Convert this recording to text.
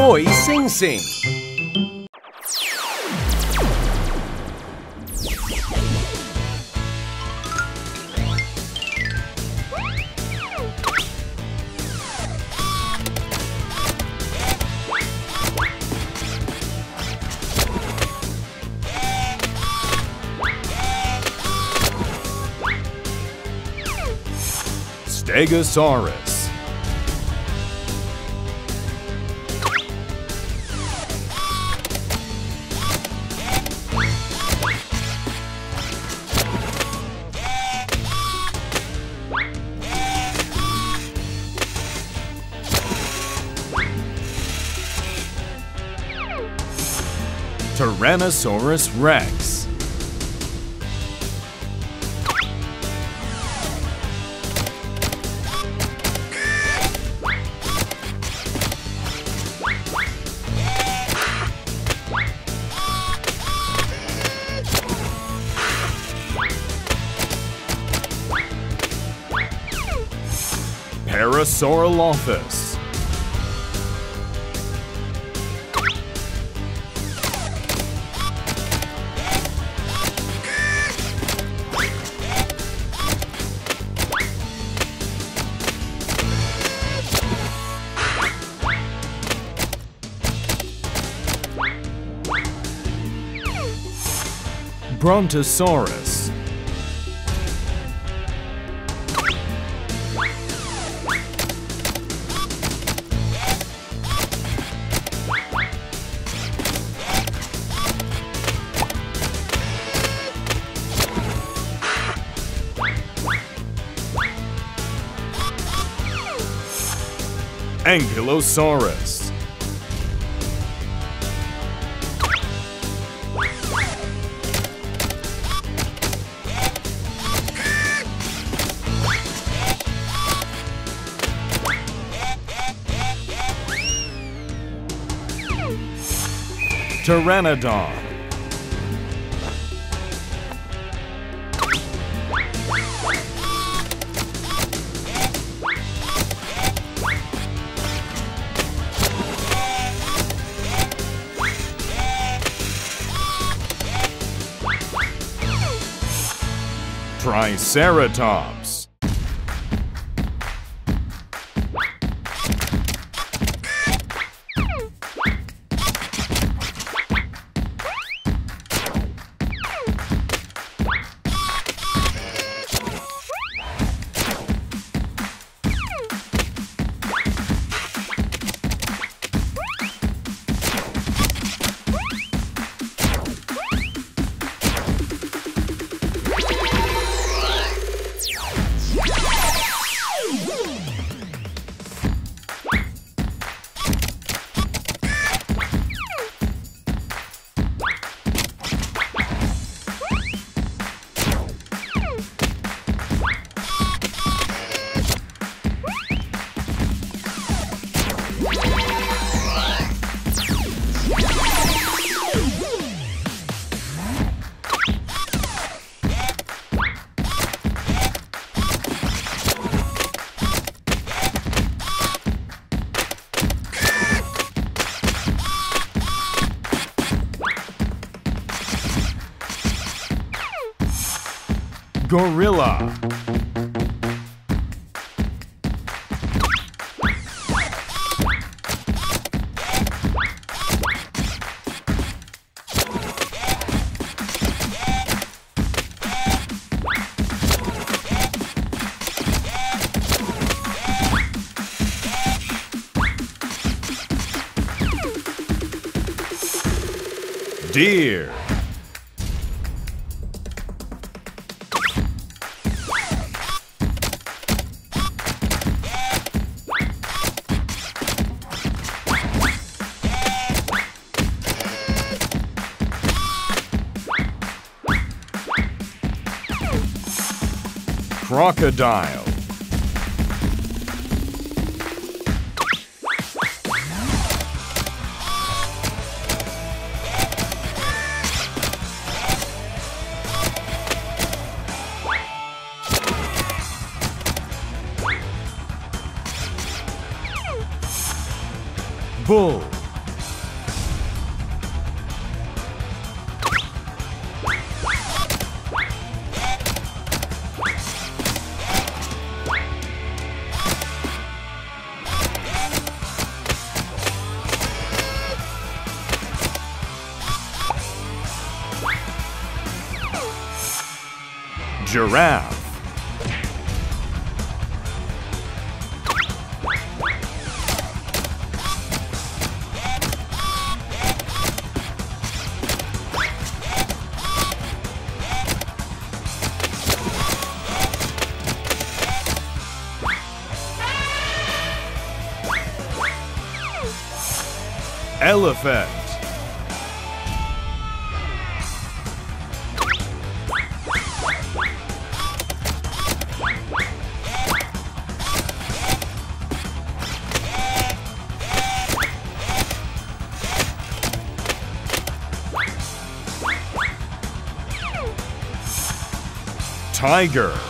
Boy Sing Sing. Stegosaurus. Tyrannosaurus rex. Parasaurolophus. Brontosaurus. Ankylosaurus. Pteranodon. Triceratops. Gorilla. Deer. Crocodile. Bull. Giraffe. Elephant. Tiger.